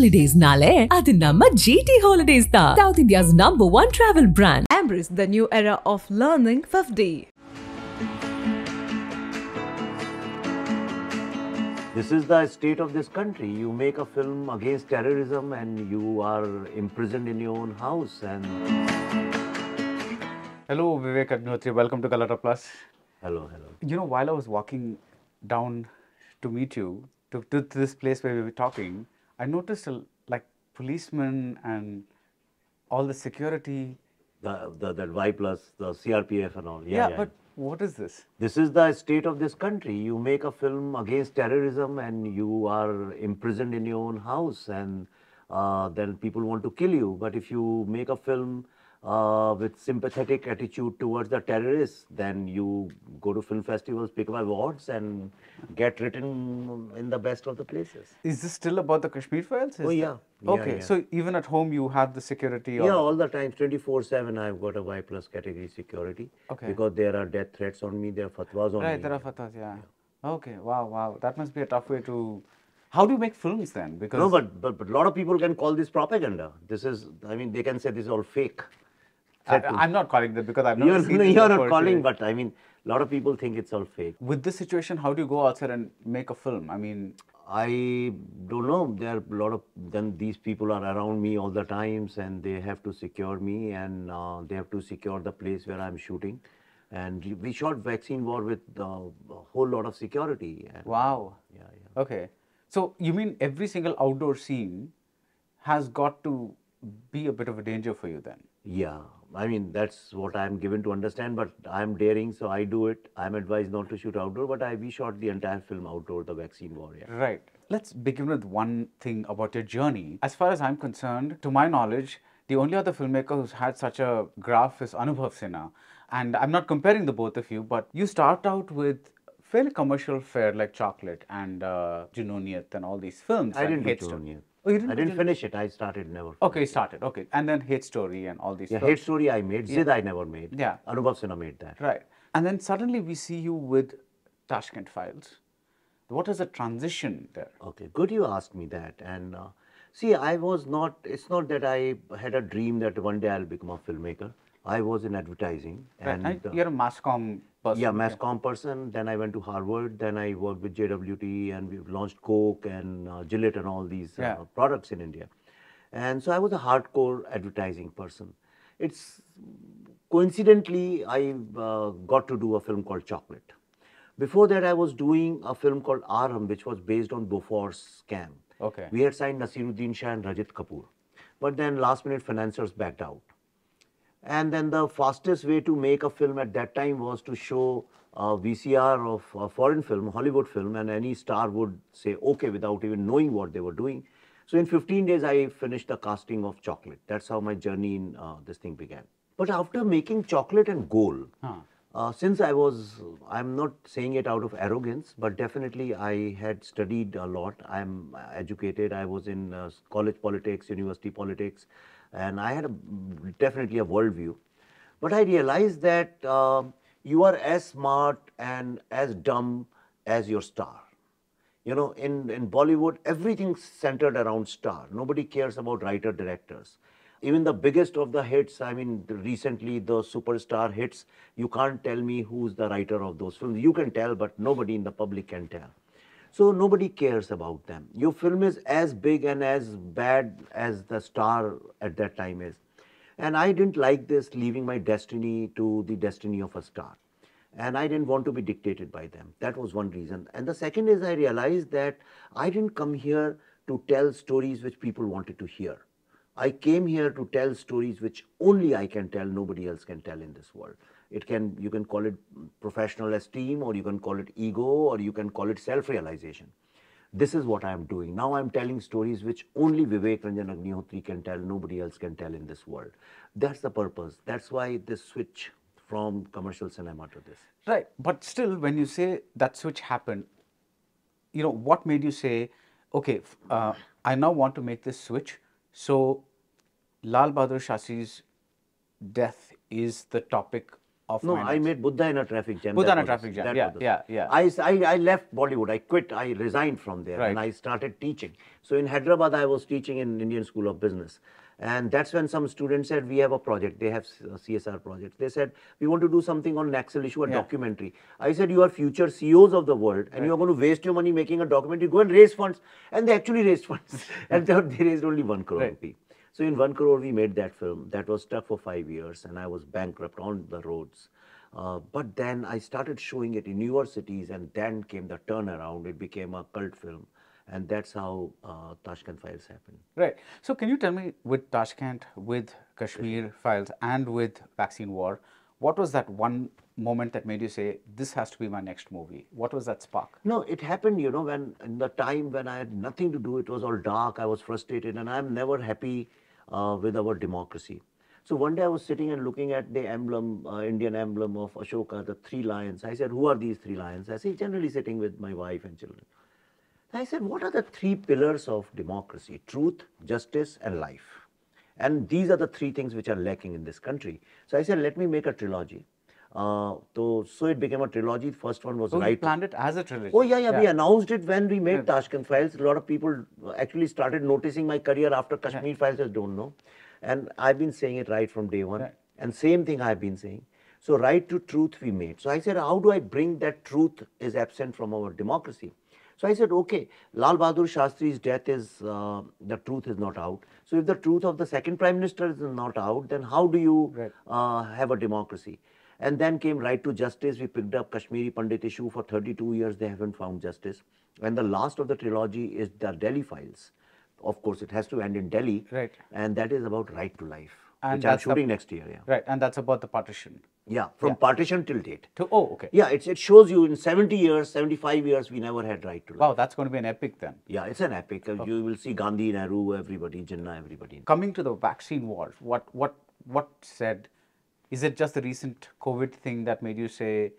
ಹಾಲಿಡೇಸ್ನಾಲೆ ಅದು ನಮ್ಮ G T holidays the south India's number one travel brand ಆಂಬ್ರಿಸ್ the new era of learning fifty This is the state of this country. You make a film against terrorism and you are imprisoned in your own house. And Hello, Vivek Agnihotri. Welcome to Galatta Plus. Hello, hello. You know, while I was walking down to meet you, to, to, to this place where we were talking, I noticed a, like policemen and all the security. The, the, that Y plus, the CRPF and all. Yeah, yeah. but what is this? This is the state of this country. You make a film against terrorism and you are imprisoned in your own house, and uh, then people want to kill you. But if you make a film uh, with sympathetic attitude towards the terrorists, then you go to film festivals, pick up awards, and get written in the best of the places. Is this still about the Kashmir files? Is Oh, yeah. Yeah, Okay, yeah. so even at home you have the security. Yeah, all the time, 24/7. I've got a Y plus category security Okay. because there are death threats on me. There are fatwas on Right, me. there are fatas, yeah. Okay, wow, wow. That must be a tough way to. How do you make films then? Because No, but, but but a lot of people can call this propaganda. This is, I mean, they can say this is all fake. I, I'm not calling that because I've never You're, seen no, you're not calling, but I mean, a lot of people think it's all fake. with this situation, how do you go outside and make a film? I mean, I don't know. There are a lot of then these people are around me all the times, and they have to secure me, and uh, they have to secure the place where I'm shooting. And we shot Vaccine War with uh, a whole lot of security. And, wow. Yeah, yeah. Okay. So you mean every single outdoor scene has got to be a bit of a danger for you then? Yeah, I mean that's what I'm given to understand. But I'm daring, so I do it. I'm advised not to shoot outdoor, but I we shot the entire film outdoor, the Vaccine Warrior. Right. Let's begin with one thing about your journey. As far as I'm concerned, to my knowledge, the only other filmmaker who's had such a graph is Anubhav Sinha. And I'm not comparing the both of you, but you start out with fairly commercial fare like Chocolate and uh, Junooniyat and all these films. I didn't do Hate Story. Junooniyat. Oh, you didn't I didn't finish it. I started never. Okay, you started. Okay. And then Hate Story and all these Yeah, films. Hate Story I made. Zid I never made. Yeah. Anubhav Sinha made that. Right. And then suddenly we see you with Tashkent Files. What is the transition there? Okay, good you asked me that. And uh, see, I was not, it's not that I had a dream that one day I'll become a filmmaker. I was in advertising. Right, And, and uh, you're a mass comm person. yeah, mass comm person. Then I went to Harvard. Then I worked with JWT and we've launched Coke and uh, Gillette and all these uh, products in India. And so I was a hardcore advertising person. It's coincidentally, I uh, got to do a film called Chocolate. Before that, I was doing a film called Aram, which was based on Bofors scam. Okay. We had signed Naseeruddin Shah and Rajit Kapur. But then last minute financiers backed out. And then the fastest way to make a film at that time was to show a VCR of a foreign film, Hollywood film, and any star would say okay without even knowing what they were doing. So in 15 days, I finished the casting of Chocolate. That's how my journey in uh, this thing began. But after making Chocolate and Goal, uh, since I was, I'm not saying it out of arrogance, but definitely I had studied a lot. I'm educated. I was in uh, college politics, university politics, and I had a, definitely a worldview. But I realized that uh, you are as smart and as dumb as your star. You know, in, in Bollywood, everything's centered around star. Nobody cares about writer directors. Even the biggest of the hits, I mean, recently the superstar hits, you can't tell me who's the writer of those films. You can tell, but nobody in the public can tell. So nobody cares about them. Your film is as big and as bad as the star at that time is. And I didn't like this, leaving my destiny to the destiny of a star. And I didn't want to be dictated by them. That was one reason. And the second is I realized that I didn't come here to tell stories which people wanted to hear. I came here to tell stories which only I can tell, nobody else can tell in this world. It can, you can call it professional esteem, or you can call it ego, or you can call it self-realization. This is what I am doing. Now I am telling stories which only Vivek Ranjan Agnihotri can tell, nobody else can tell in this world. That's the purpose. That's why this switch from commercial cinema to this. Right. But still, when you say that switch happened, you know, what made you say, okay, uh, I now want to make this switch. So, Lal Bahadur Shastri's death is the topic of No, I made Buddha in a traffic jam. Buddha in a traffic jam. Yeah, yeah, yeah. I, I, I left Bollywood. I quit. I resigned from there and I started teaching. So in Hyderabad, I was teaching in Indian School of Business. And that's when some students said, we have a project. They have a uh, CSR project. They said, we want to do something on Naxal issue, a Yeah. documentary. I said, you are future CEOs of the world and you are going to waste your money making a documentary. Go and raise funds. And they actually raised funds. and they they raised only one crore Right. rupee. So in one crore, we made that film. That was stuck for five years, and I was bankrupt on the roads. Uh, but then I started showing it in universities, and then came the turnaround. It became a cult film, and that's how uh, Tashkent Files happened. Right. So can you tell me with Tashkent, with Kashmir files, and with Vaccine War, what was that one moment that made you say, this has to be my next movie? What was that spark? No, it happened, you know, when in the time when I had nothing to do, it was all dark, I was frustrated, and I'm never happy uh, with our democracy. So one day I was sitting and looking at the emblem, uh, Indian emblem of Ashoka, the three lions. I said, Who are these three lions? I say, generally sitting with my wife and children. I said, What are the three pillars of democracy? Truth, justice, and life. And these are the three things which are lacking in this country. So I said, Let me make a trilogy. Uh, so, so it became a trilogy. First one was So right. planned it as a trilogy. Oh yeah, yeah, We announced it when we made Tashkent Files. A lot of people actually started noticing my career after Kashmir Files. Just don't know, and I've been saying it right from day one. Right. And same thing I've been saying. So right to truth we made. So I said, how do I bring that truth is absent from our democracy? So I said, okay, Lal Bahadur Shastri's death is uh, the truth is not out. So if the truth of the second prime minister is not out, then how do you Right. uh, have a democracy? And then came right to justice. We picked up Kashmiri Pandit issue for 32 years. They haven't found justice. And the last of the trilogy is the Delhi files. Of course, it has to end in Delhi. Right. And that is about right to life, And which I'm the- shooting next year. Yeah. Right. And that's about the partition. Yeah. From Yeah. partition till date. To, oh, okay. Yeah. It's, it shows you in 70 years, 75 years, we never had right to life. Wow, that's going to be an epic then. Yeah. It's an epic. Uh, You will see Gandhi, Nehru, everybody, Jinnah, everybody. Coming to the vaccine war, what what what said? Is it just the recent COVID thing that made you say,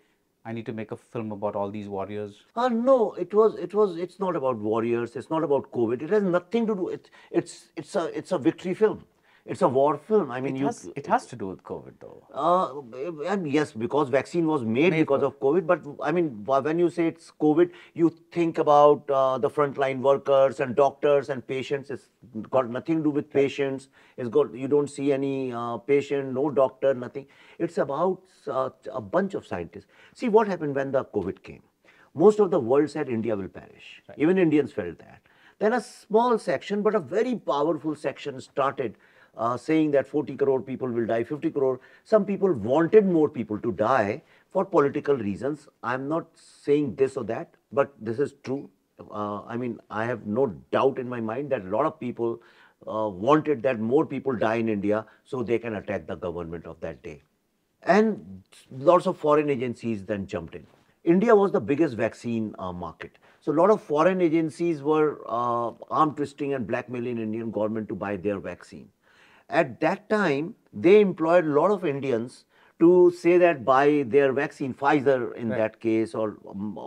I need to make a film about all these warriors? Uh, no, it was, it was, it's not about warriors. It's not about COVID. It has nothing to do. It, it's, it's a, it's a victory film. It's a war film. I mean, It you. has, it has to do with COVID though. Uh, and yes, because vaccine was made, Made because for- of COVID. But I mean, when you say it's COVID, you think about uh, the frontline workers and doctors and patients. It's got nothing to do with patients. It's got you don't see any uh, patient, no doctor, nothing. It's about uh, a bunch of scientists. See what happened when the COVID came. Most of the world said India will perish. Even Indians felt that. Then a small section, but a very powerful section started uh, saying that 40 crore people will die, 50 crore. Some people wanted more people to die for political reasons. I'm not saying this or that, but this is true. Uh, I mean, I have no doubt in my mind that a lot of people uh, wanted that more people die in India so they can attack the government of that day. And lots of foreign agencies then jumped in. India was the biggest vaccine uh, market. So a lot of foreign agencies were uh, arm twisting and blackmailing Indian government to buy their vaccine. At that time, they employed a lot of Indians to say that buy their vaccine, Pfizer in Right. that case, or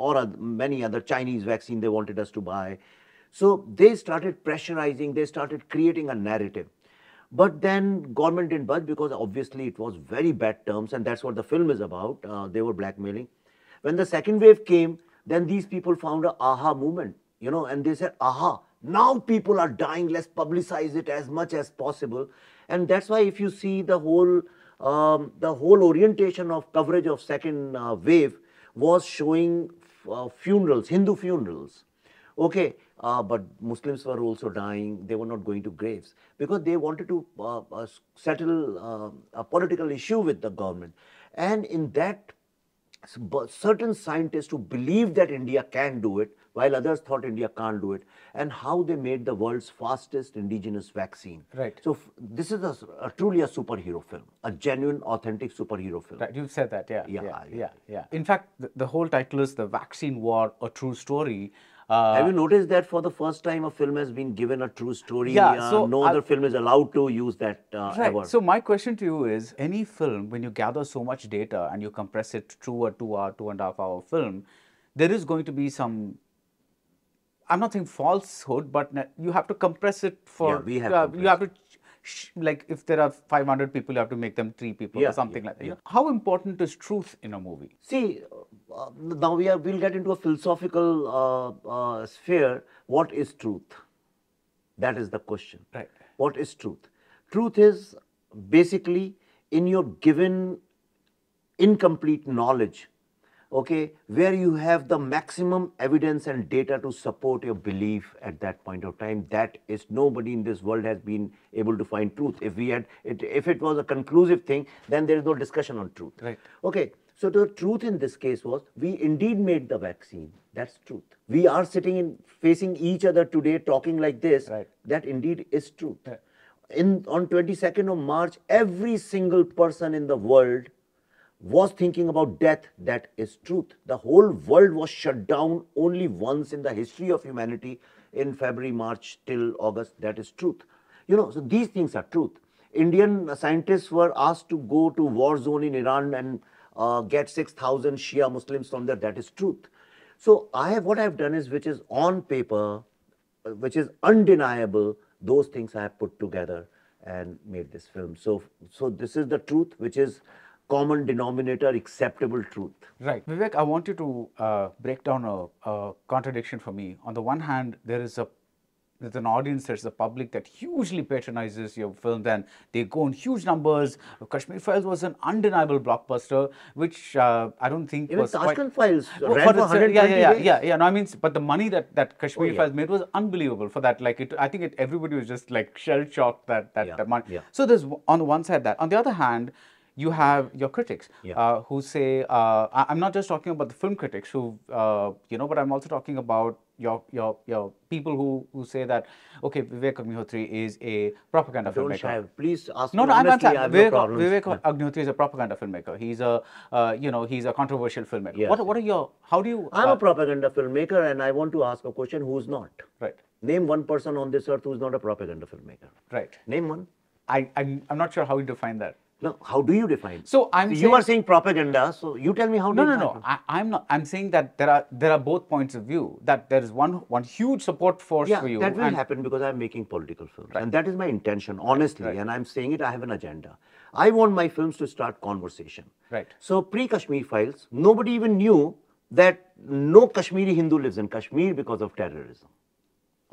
or many other Chinese vaccine they wanted us to buy. So they started pressurizing. They started creating a narrative. But then government didn't budge because obviously it was very bad terms, and that's what the film is about. Uh, they were blackmailing. When the second wave came, then these people found a aha movement, you know, and they said, aha, now people are dying, let's publicize it as much as possible. And that's why if you see the whole, um, the whole orientation of coverage of second uh, wave was showing uh, funerals, Hindu funerals. Okay, uh, but Muslims were also dying. They were not going to graves because they wanted to uh, uh, settle uh, a political issue with the government. And in that, certain scientists who believed that India can do it, while others thought India can't do it, and how they made the world's fastest indigenous vaccine. Right. So f- this is a, a truly a superhero film, a genuine, authentic superhero film. Right, you've said that, yeah, Yeah, yeah, yeah. yeah, yeah. In fact, the, the whole title is "The Vaccine War: A True Story." Uh, Have you noticed that for the first time a film has been given a true story? Yeah, Uh, no I- other film is allowed to use that uh, Right. ever. So my question to you is: Any film, when you gather so much data and you compress it to a two-hour, two and a half hour film, there is going to be some. I'm not saying falsehood, but you have to compress it for. Yeah, we have uh, you have to like if there are 500 people, you have to make them three people Yeah, or something yeah, like that. You know, how important is truth in a movie? See, uh, now we are, we'll get into a philosophical uh, uh, sphere. What is truth? That is the question. Right. What is truth? Truth is basically in your given incomplete knowledge, okay, where you have the maximum evidence and data to support your belief at that point of time. That is nobody in this world has been able to find truth. If we had, it, if it was a conclusive thing, then there is no discussion on truth. Right. Okay, so the truth in this case was we indeed made the vaccine. That's truth. We are sitting in facing each other today, talking like this. Right. That indeed is truth. Right. In on 22nd of March, every single person in the world was thinking about death. That is truth. The whole world was shut down only once in the history of humanity in February, March till August. That is truth. You know, so these things are truth. Indian scientists were asked to go to war zone in Iran and uh, get 6,000 Shia Muslims from there. That is truth. So I have what I have done is which is on paper, uh, which is undeniable. Those things I have put together and made this film. So so this is the truth, which is common denominator, acceptable truth. Right. Vivek, I want you to uh, break down a, a contradiction for me. On the one hand, there is a there's an audience, there's a public that hugely patronizes your film, and they go in huge numbers. Kashmir Files was an undeniable blockbuster, which uh, I don't think Even was quite- Tashkent Files Well, ran for for the- 120 yeah, yeah, yeah, days. yeah, yeah. No, I mean, but the money that that Kashmir Oh, yeah. Files made was unbelievable for that. Like, it, I think it, everybody was just like shell shocked that that, Yeah, that money. yeah. So there's on the one side that. On the other hand, you have your critics Yeah. uh, who say, uh, I- I'm not just talking about the film critics who, uh, you know, but I'm also talking about your your your people who who say that okay, Vivek Agnihotri is a propaganda Don't filmmaker. Please ask No, me no, I'm not. saying- I have no Vivek. Vivek Yeah. Agnihotri is a propaganda filmmaker. He's a, uh, you know, he's a controversial filmmaker. Yes, What, what are your? How do you? I'm uh, a propaganda filmmaker and I want to ask a question who's not? right, Name one person on this earth who's not a propaganda filmmaker. right. Name one. I, I'm, I'm not sure how you define that. No, how do you define? So I'm you saying- are saying propaganda, so you tell me how. No, do no, no. I, I'm not. I'm saying that there are there are both points of view. That there is one one huge support force Yeah, for you. that will and- happen because I'm making political films, and that is my intention, honestly. Right. And I'm saying it. I have an agenda. I want my films to start conversation. Right. So pre-Kashmir files, nobody even knew that no Kashmiri Hindu lives in Kashmir because of terrorism.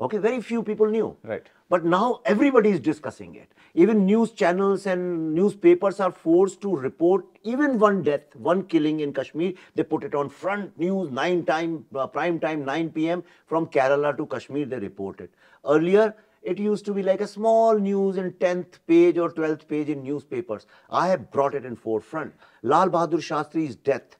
Okay, very few people knew. Right. But now everybody is discussing it. Even news channels and newspapers are forced to report even one death, one killing in Kashmir. They put it on front news, nine time, uh, prime time, 9 p.m. from Kerala to Kashmir. They report it. Earlier, it used to be like a small news in 10th page or 12th page in newspapers. I have brought it in forefront. Lal Bahadur Shastri's death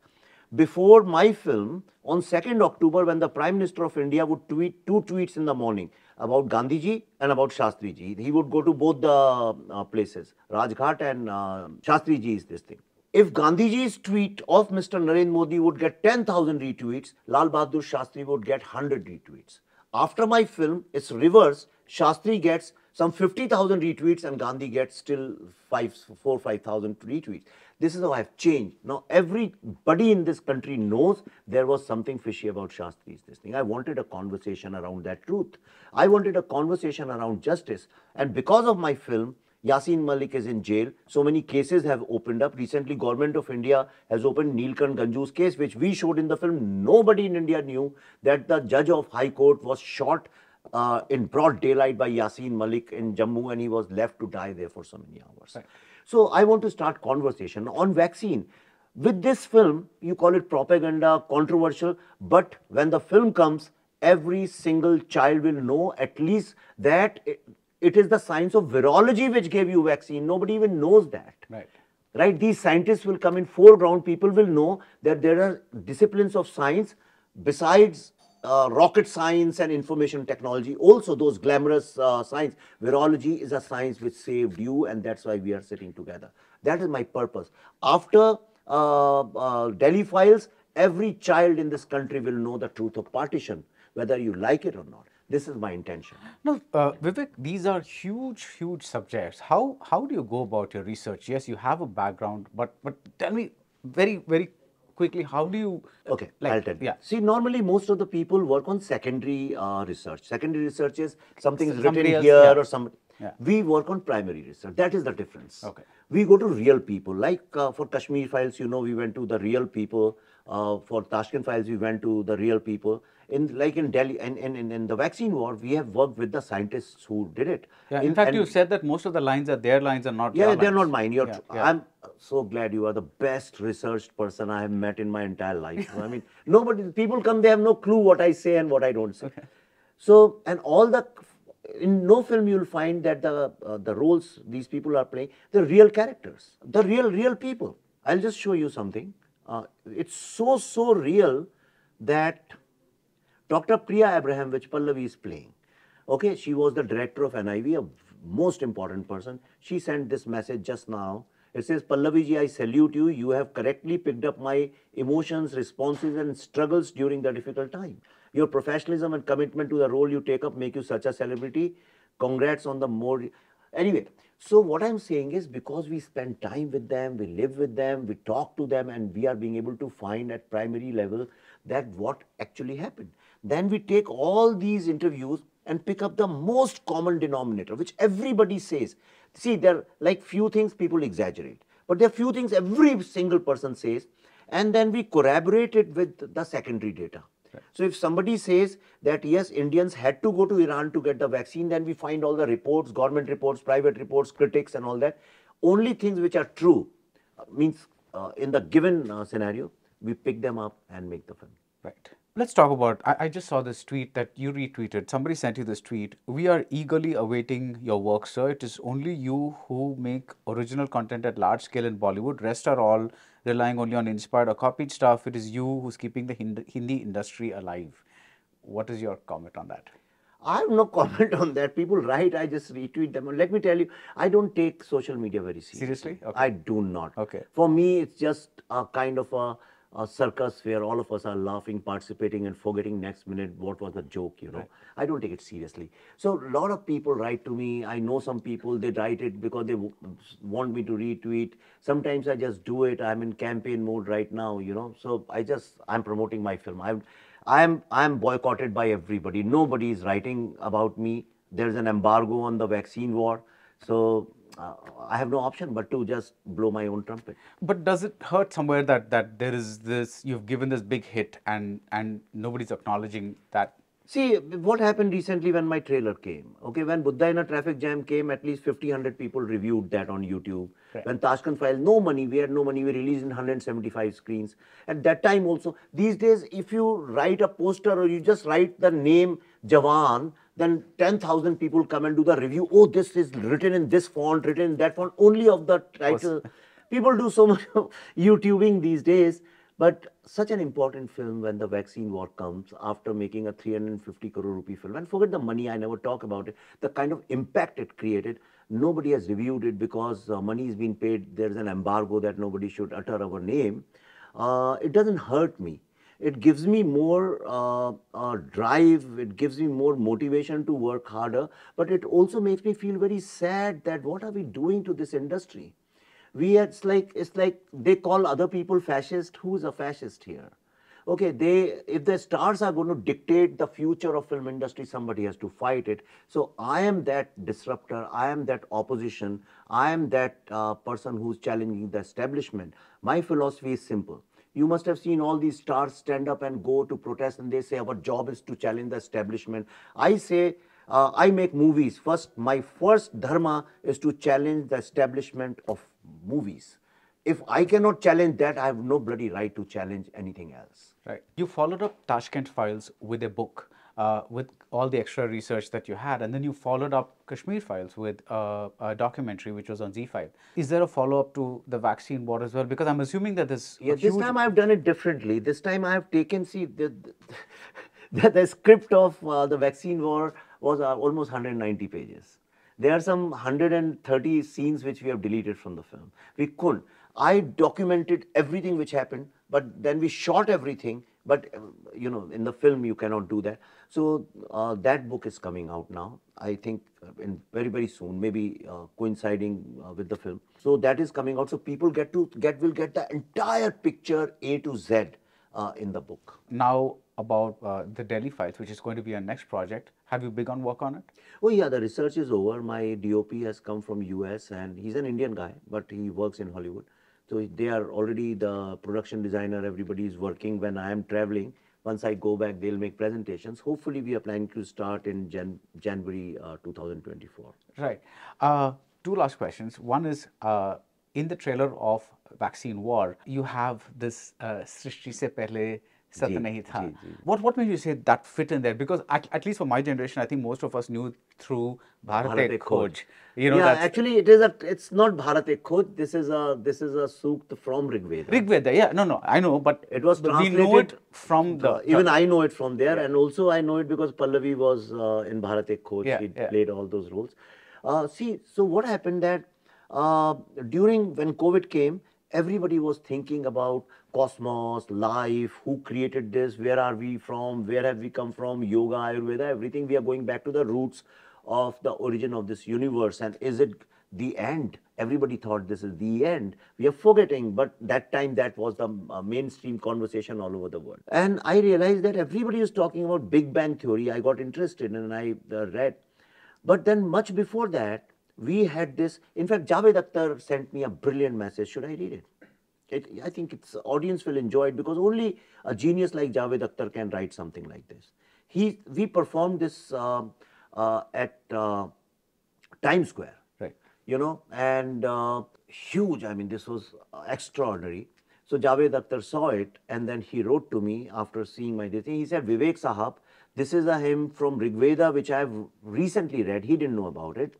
before my film, on 2nd October, when the Prime Minister of India would tweet two tweets in the morning about Gandhiji and about Shastriji, he would go to both the uh, places, Rajghat and uh, Shastriji's this thing. If Gandhiji's tweet of Mr. Narendra Modi would get 10,000 retweets, Lal Bahadur Shastri would get 100 retweets. After my film, it's reverse. Shastri gets some 50,000 retweets and Gandhi gets still five, four, 5,000 retweets. This is how I've changed. Now, everybody in this country knows there was something fishy about Shastri's this thing. I wanted a conversation around that truth. I wanted a conversation around justice. And because of my film, Yasin Malik is in jail. So many cases have opened up. Recently, Government of India has opened Neelkant Ganju's case, which we showed in the film. Nobody in India knew that the judge of High Court was shot uh, in broad daylight by Yasin Malik in Jammu, and he was left to die there for so many hours. So I want to start conversation on vaccine. With this film, you call it propaganda, controversial, but when the film comes, every single child will know at least that it, it is the science of virology which gave you vaccine. Nobody even knows that. Right. Right? These scientists will come in foreground. People will know that there are disciplines of science besides uh, rocket science and information technology. Also, those glamorous uh, science. Virology is a science which saved you, and that's why we are sitting together. That is my purpose. After uh, uh, Delhi files, every child in this country will know the truth of partition, whether you like it or not. This is my intention. No, uh, Vivek, these are huge, huge subjects. How how do you go about your research? Yes, you have a background, but but tell me very very quickly, how do you? Okay, like, I'll tell you. Yeah. See, normally most of the people work on secondary uh, research. Secondary research is something is written else, here yeah. or some. Yeah. We work on primary research. That is the difference. Okay. We go to real people. Like uh, for Kashmir files, you know, we went to the real people. Uh, for Tashkent files, we went to the real people. In like in Delhi and in, in, in the vaccine war, we have worked with the scientists who did it. Yeah, in, fact, you said that most of the lines are their lines and not yeah, they're not mine. You're Yeah, yeah. I'm so glad you are the best researched person I have met in my entire life. I mean, nobody, people come, they have no clue what I say and what I don't say. So, and all the, in no film you'll find that the uh, the roles these people are playing, the real characters, the real real people. I'll just show you something. Uh, it's so so real that Dr. Priya Abraham, which Pallavi is playing. Okay, she was the director of NIV, a most important person. She sent this message just now. It says, Pallavi ji, I salute you. You have correctly picked up my emotions, responses, and struggles during the difficult time. Your professionalism and commitment to the role you take up make you such a celebrity. Congrats on the more. Anyway, so what I'm saying is because we spend time with them, we live with them, we talk to them, and we are being able to find at primary level that what actually happened. Then we take all these interviews and pick up the most common denominator, which everybody says. See, there are like few things people exaggerate, but there are few things every single person says, and then we corroborate it with the secondary data. So if somebody says that yes, Indians had to go to Iran to get the vaccine, then we find all the reports, government reports, private reports, critics, and all that. Only things which are true uh, means uh, in the given uh, scenario, we pick them up and make the film. Right. Let's talk about. I, I just saw this tweet that you retweeted. Somebody sent you this tweet. We are eagerly awaiting your work, sir. It is only you who make original content at large scale in Bollywood. Rest are all relying only on inspired or copied stuff. It is you who's keeping the Hind- Hindi industry alive. What is your comment on that? I have no comment on that. People write, I just retweet them. And let me tell you, I don't take social media very seriously. Seriously? Okay. I do not. Okay. For me, it's just a kind of a, a circus where all of us are laughing, participating, and forgetting next minute what was the joke, you know. I don't take it seriously. So a lot of people write to me. I know some people, they write it because they w- want me to retweet. Sometimes I just do it. I'm in campaign mode right now, you know. So I just, I'm promoting my film. I'm, I'm, I'm boycotted by everybody. Nobody is writing about me. There's an embargo on the vaccine war. So uh, I have no option but to just blow my own trumpet. But does it hurt somewhere that that there is this you've given this big hit and and nobody's acknowledging that? See, what happened recently when my trailer came? Okay, when Buddha in a traffic jam came, at least 50, 100 people reviewed that on YouTube. Right. When Tashkent Files no money, we had no money, we released in 175 screens. At that time also, these days, if you write a poster or you just write the name Jawan, then 10,000 people come and do the review. Oh, this is written in this font, written in that font, only of the title. People do so much of YouTubing these days. But such an important film when the vaccine war comes after making a 350 crore rupee film, and forget the money, I never talk about it, the kind of impact it created, nobody has reviewed it because uh, money is being paid, there's an embargo that nobody should utter our name. Uh, it doesn't hurt me. It gives me more uh, uh, drive, it gives me more motivation to work harder, but it also makes me feel very sad that what are we doing to this industry? we it's like it's like they call other people fascist. Who's a fascist here? Okay they if the stars are going to dictate the future of film industry somebody has to fight it. So i am that disruptor. I am that opposition. I am that uh, person who's challenging the establishment. My philosophy is simple you must have seen all these stars stand up and go to protest and they say our job is to challenge the establishment i say uh, I make movies. First, my first dharma is to challenge the establishment of movies. If I cannot challenge that, I have no bloody right to challenge anything else. Right. You followed up Tashkent Files with a book, uh, with all the extra research that you had, and then you followed up Kashmir Files with uh, a documentary which was on ZEE5. Is there a follow up to the vaccine war as well? Because I'm assuming that this. Yeah, this time I've done it differently. This time I have taken, see, the, the, the script of uh, the vaccine war was uh, almost 190 pages. There are some 130 scenes which we have deleted from the film. We couldn't. I documented everything which happened, but then we shot everything. But uh, you know, in the film you cannot do that. So uh, that book is coming out now. I think uh, in very very soon, maybe uh, coinciding uh, with the film. So that is coming out. So people get to get will get the entire picture A to Z uh, in the book. Now, about uh, the Delhi files, which is going to be our next project. Have you begun work on it? Oh yeah, the research is over. My DOP has come from US and he's an Indian guy, but he works in Hollywood. So they are already the production designer. Everybody is working. When I am traveling, once I go back, they'll make presentations. Hopefully, we are planning to start in Jan- January uh, 2024. Right. Uh, two last questions. One is uh, in the trailer of Vaccine War, you have this uh, Srishti se pehle Satya Ji, nahi tha. ji, ji. What what made you say that fit in there? Because at, at least for my generation, I think most of us knew through Bharat Bharat Ek Ek Khoj. You know, yeah, that's actually, it is a. It's not Bharat Ek Khoj. This is a. This is a sukt from Rig Veda. Rig Veda. Yeah, no, no, I know, but It was but we translated. know it from the even I know it from there, and also I know it because Pallavi was uh, in Bharat Ek Khoj. Yeah, she yeah. played all those roles. Uh, see, so what happened that uh, during when COVID came, everybody was thinking about cosmos, life, who created this, where are we from, where have we come from, yoga, Ayurveda, everything. We are going back to the roots of the origin of this universe, and is it the end? Everybody thought this is the end. We are forgetting, but that time that was the uh, mainstream conversation all over the world. And I realized that everybody is talking about Big Bang Theory. I got interested and I uh, read. But then, much before that, we had this. In fact, Javed Akhtar sent me a brilliant message. Should I read it? It I think its audience will enjoy it because only a genius like Javed Akhtar can write something like this. He, we performed this uh, uh, at uh, Times Square right. you know, and uh, huge. I mean, this was extraordinary. So Javed Akhtar saw it, and then he wrote to me after seeing my thing. He said, "Vivek Sahab, this is a hymn from Rigveda, which I have recently read. He didn't know about it.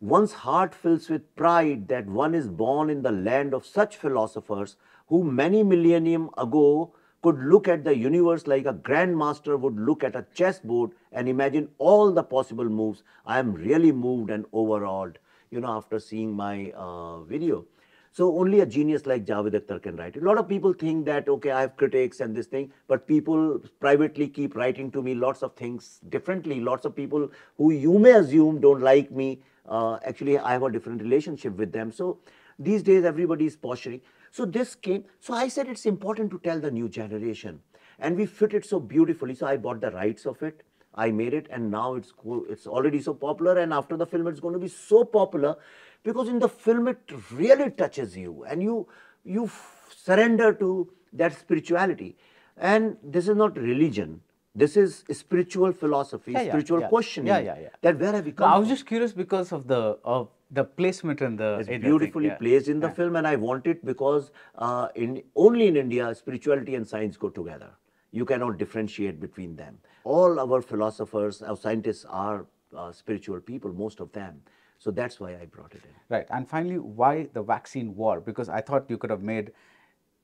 One's heart fills with pride that one is born in the land of such philosophers who many millennium ago could look at the universe like a grandmaster would look at a chessboard and imagine all the possible moves. I am really moved and overawed, you know, after seeing my uh, video. So only a genius like Javed Akhtar can write. A lot of people think that, okay, I have critics and this thing, but people privately keep writing to me lots of things differently. Lots of people who you may assume don't like me, uh, actually I have a different relationship with them. So these days everybody is posturing. So this came, so I said it's important to tell the new generation. And we fit it so beautifully. So I bought the rights of it. I made it, and now it's cool. It's already so popular. And after the film, it's going to be so popular because in the film it really touches you, and you you surrender to that spirituality. And this is not religion. This is spiritual philosophy, Yeah, spiritual yeah. questioning. Yeah, yeah, yeah. That where have we No, come I was from? just curious because of the of the placement and the It's in the thing, beautifully yeah. placed in the film, and I want it because uh, in only in India, spirituality and science go together. You cannot differentiate between them. All our philosophers, our scientists are uh, spiritual people, most of them. So that's why I brought it in. Right. And finally, why the vaccine war? Because I thought you could have made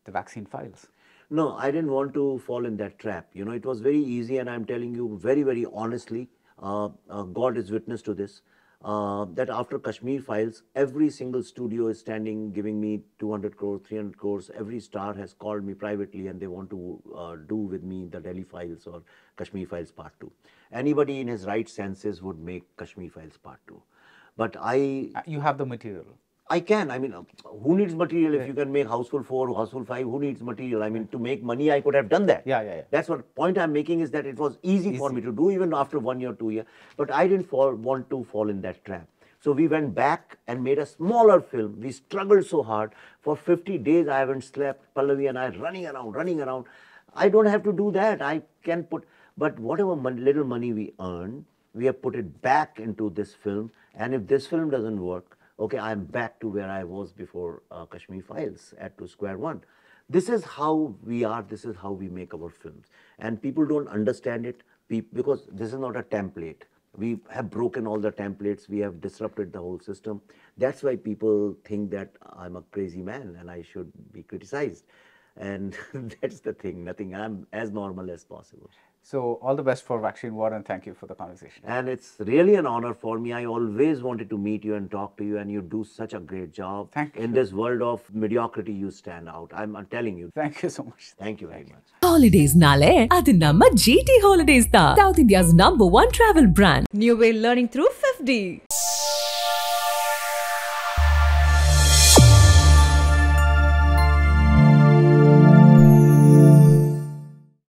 the vaccine files. No, I didn't want to fall in that trap. You know, it was very easy, and I'm telling you very, very honestly, uh, uh, God is witness to this. Uh, that after Kashmir files, every single studio is standing giving me 200 crores, 300 crores. Every star has called me privately and they want to uh, do with me the Delhi files or Kashmir files part 2. Anybody in his right senses would make Kashmir files part 2. But I Uh, You have the material. I can. I mean, who needs material if you can make Housefull 4, Housefull 5? Who needs material? I mean, to make money, I could have done that. Yeah, yeah, yeah. That's what point I'm making is that it was easy, for me to do even after one year, two year. But I didn't fall, want to fall in that trap. So we went back and made a smaller film. We struggled so hard. For 50 days, I haven't slept. Pallavi and I running around, running around. I don't have to do that. I can put, but whatever mon- little money we earn, we have put it back into this film. And if this film doesn't work, okay, I'm back to where I was before uh, Kashmir Files at to square one. This is how we are. This is how we make our films, and people don't understand it because this is not a template. We have broken all the templates. We have disrupted the whole system. That's why people think that I'm a crazy man and I should be criticized. And that's the thing. Nothing. I'm as normal as possible. So all the best for Vaccine War and thank you for the conversation. And it's really an honor for me. I always wanted to meet you and talk to you and you do such a great job. Thank you. In this world of mediocrity, you stand out. I'm, I'm telling you. Thank you so much. Thank you very much. Holidays nale, adi namma GT Holidays da. South India's number one travel brand. New way learning through 50.